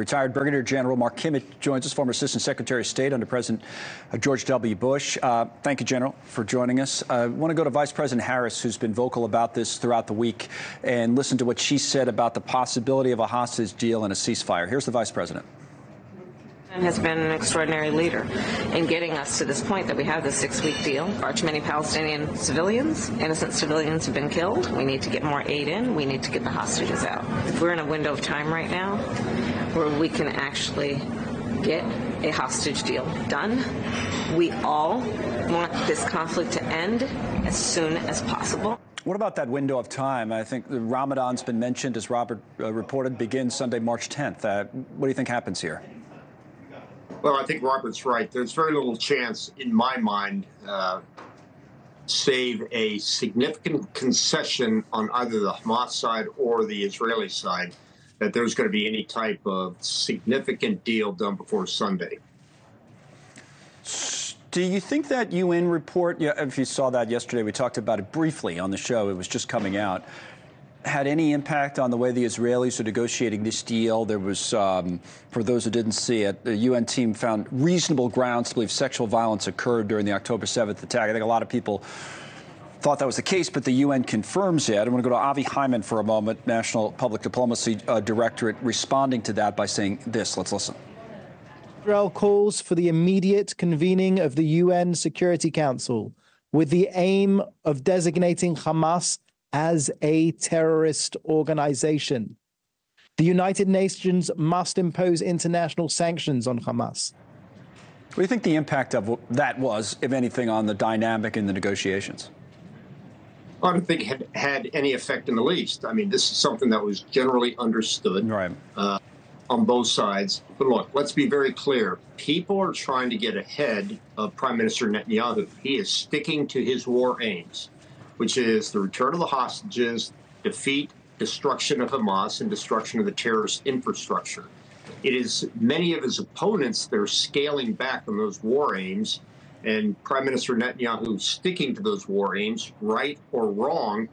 Retired Brigadier General Mark Kimmitt joins us, former Assistant Secretary of State under President uh, George W. Bush. Uh, thank you, General, for joining us. I want to go to Vice President Harris, who's been vocal about this throughout the week, and listen to what she said about the possibility of a hostage deal and a ceasefire. Here's the Vice President has been an extraordinary leader in getting us to this point that we have this six-week deal. Far too many Palestinian civilians, innocent civilians have been killed. We need to get more aid in. We need to get the hostages out. We're in a window of time right now where we can actually get a hostage deal done. We all want this conflict to end as soon as possible. What about that window of time? I think the Ramadan's been mentioned, as Robert uh, reported, begins Sunday, March 10th. Uh, what do you think happens here? Well, I think Robert's right. There's very little chance, in my mind, uh, save a significant concession on either the Hamas side or the Israeli side, that there's going to be any type of significant deal done before Sunday. Do you think that UN report, if you saw that yesterday, we talked about it briefly on the show, it was just coming out had any impact on the way the Israelis are negotiating this deal? There was, um, for those who didn't see it, the UN team found reasonable grounds to believe sexual violence occurred during the October 7th attack. I think a lot of people thought that was the case, but the UN confirms it. I'm going to go to Avi Hyman for a moment, National Public Diplomacy uh, Directorate, responding to that by saying this. Let's listen. Israel calls for the immediate convening of the UN Security Council with the aim of designating Hamas as a terrorist organization. The United Nations must impose international sanctions on Hamas. What do you think the impact of that was, if anything, on the dynamic in the negotiations? I don't think it had, had any effect in the least. I mean, this is something that was generally understood right. uh, on both sides. But look, let's be very clear. People are trying to get ahead of Prime Minister Netanyahu. He is sticking to his war aims which is the return of the hostages, defeat, destruction of Hamas, and destruction of the terrorist infrastructure. It is many of his opponents that are scaling back on those war aims, and Prime Minister Netanyahu sticking to those war aims, right or wrong.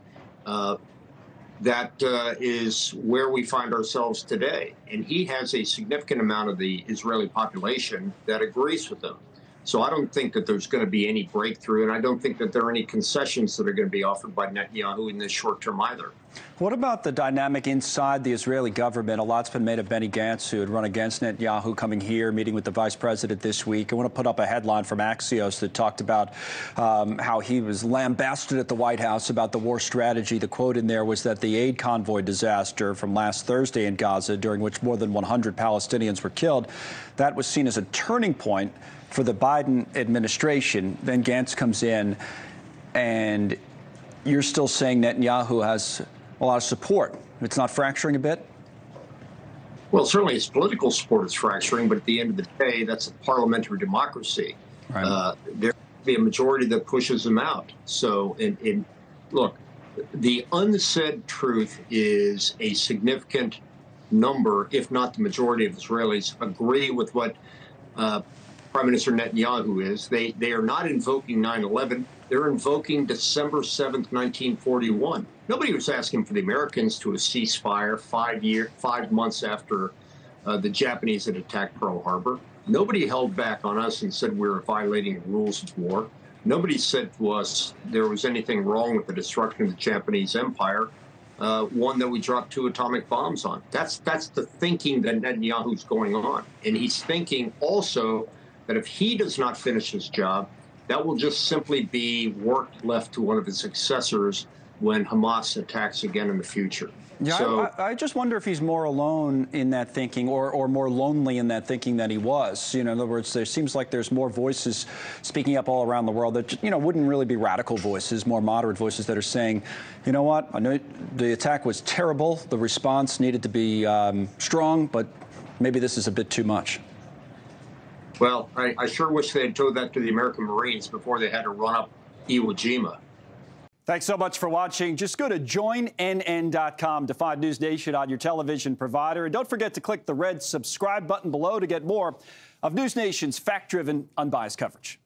Uh, that uh, is where we find ourselves today. And he has a significant amount of the Israeli population that agrees with him. So I don't think that there's going to be any breakthrough, and I don't think that there are any concessions that are going to be offered by Netanyahu in this short term either. What about the dynamic inside the Israeli government? A lot's been made of Benny Gantz, who had run against Netanyahu, coming here, meeting with the vice president this week. I want to put up a headline from Axios that talked about um, how he was lambasted at the White House about the war strategy. The quote in there was that the aid convoy disaster from last Thursday in Gaza, during which more than 100 Palestinians were killed, that was seen as a turning point for the Biden administration. Then Gantz comes in, and you're still saying Netanyahu has a lot of support. It's not fracturing a bit? Well, certainly his political support is fracturing, but at the end of the day, that's a parliamentary democracy. Right. Uh, there will be a majority that pushes him out. So, in, in look, the unsaid truth is a significant number, if not the majority of Israelis, agree with what uh, Prime Minister Netanyahu is. They they are not invoking 9/11. They're invoking December 7th, 1941. Nobody was asking for the Americans to a ceasefire five year five months after uh, the Japanese had attacked Pearl Harbor. Nobody held back on us and said we were violating the rules of war. Nobody said to us there was anything wrong with the destruction of the Japanese Empire. Uh, one that we dropped two atomic bombs on. That's that's the thinking that Netanyahu's going on, and he's thinking also that if he does not finish his job, that will just simply be work left to one of his successors when Hamas attacks again in the future. Yeah, so, I, I, just wonder if he's more alone in that thinking or, or more lonely in that thinking than he was. You know, in other words, there seems like there's more voices speaking up all around the world that, you know, wouldn't really be radical voices, more moderate voices that are saying, you know what, I know the attack was terrible, the response needed to be um, strong, but maybe this is a bit too much. Well, I, I sure wish they had told that to the American Marines before they had to run up Iwo Jima. Thanks so much for watching. Just go to joinnn.com to find News Nation on your television provider. And don't forget to click the red subscribe button below to get more of News Nation's fact driven, unbiased coverage.